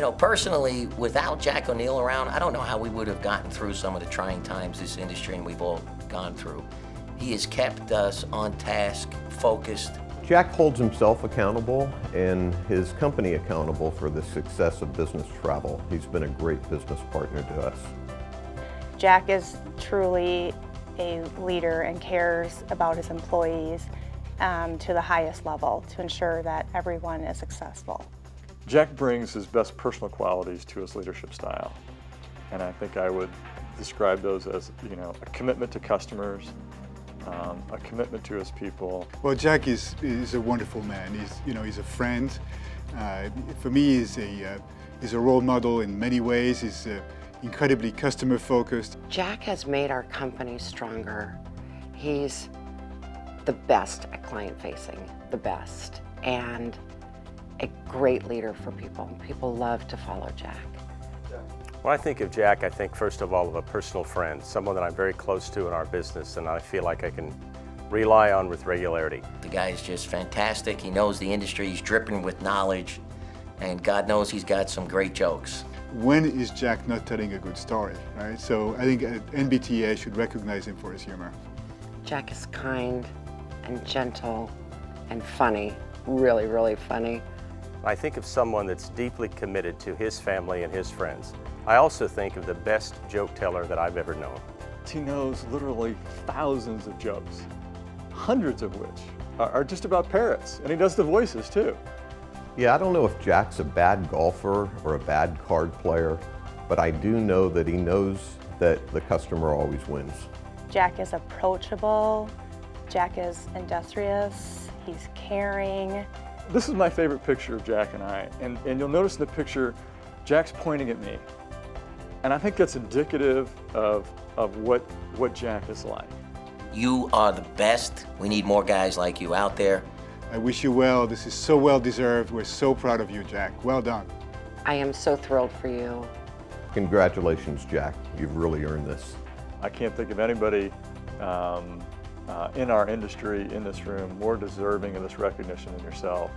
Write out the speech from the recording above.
know, personally, without Jack O'Neill around, I don't know how we would have gotten through some of the trying times this industry and we've all gone through. He has kept us on task, focused. Jack holds himself accountable and his company accountable for the success of business travel. He's been a great business partner to us. Jack is truly a leader and cares about his employees um, to the highest level to ensure that everyone is successful. Jack brings his best personal qualities to his leadership style. And I think I would describe those as, you know, a commitment to customers, um, a commitment to his people. Well, Jack is, is a wonderful man. He's, you know, he's a friend. Uh, for me, he's a, uh, he's a role model in many ways. He's uh, incredibly customer focused. Jack has made our company stronger. He's the best at client facing, the best, and a great leader for people. People love to follow Jack. When I think of Jack, I think first of all of a personal friend, someone that I'm very close to in our business and I feel like I can rely on with regularity. The guy is just fantastic. He knows the industry. He's dripping with knowledge. And God knows he's got some great jokes. When is Jack not telling a good story, right? So I think uh, NBTA should recognize him for his humor. Jack is kind and gentle and funny, really, really funny. I think of someone that's deeply committed to his family and his friends. I also think of the best joke teller that I've ever known. He knows literally thousands of jokes, hundreds of which are just about parrots, and he does the voices too. Yeah, I don't know if Jack's a bad golfer or a bad card player, but I do know that he knows that the customer always wins. Jack is approachable, Jack is industrious, he's caring. This is my favorite picture of Jack and I, and, and you'll notice in the picture, Jack's pointing at me. And I think that's indicative of, of what, what Jack is like. You are the best. We need more guys like you out there. I wish you well. This is so well deserved. We're so proud of you, Jack. Well done. I am so thrilled for you. Congratulations, Jack. You've really earned this. I can't think of anybody um, uh, in our industry, in this room, more deserving of this recognition than yourself.